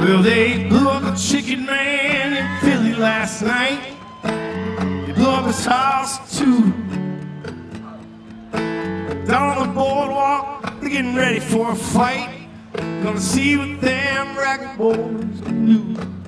Well, they blew up a chicken man in Philly last night. They blew up his house, too. Down on the boardwalk, they're getting ready for a fight. Gonna see what them racquetballs can do.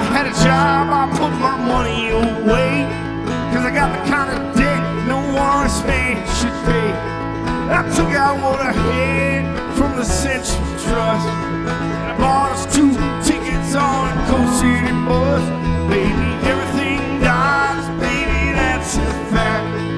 I had a job, I put my money away. Cause I got the kind of debt no honest man should pay. I took out what I had from the Central Trust. And I bought us two tickets on a Coast City bus. Baby, everything dies, baby, that's a fact.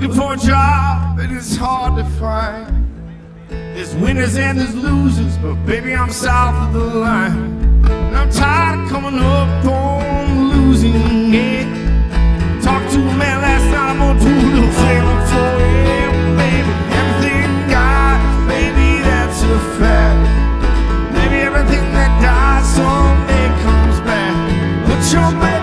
looking for a job and it's hard to find. There's winners and there's losers, but baby, I'm south of the line. And I'm tired of coming up on losing it. Talked to a man last night, I'm gonna do the failing for him, baby. Everything dies, baby, that's a fact. Maybe everything that dies someday comes back. Put your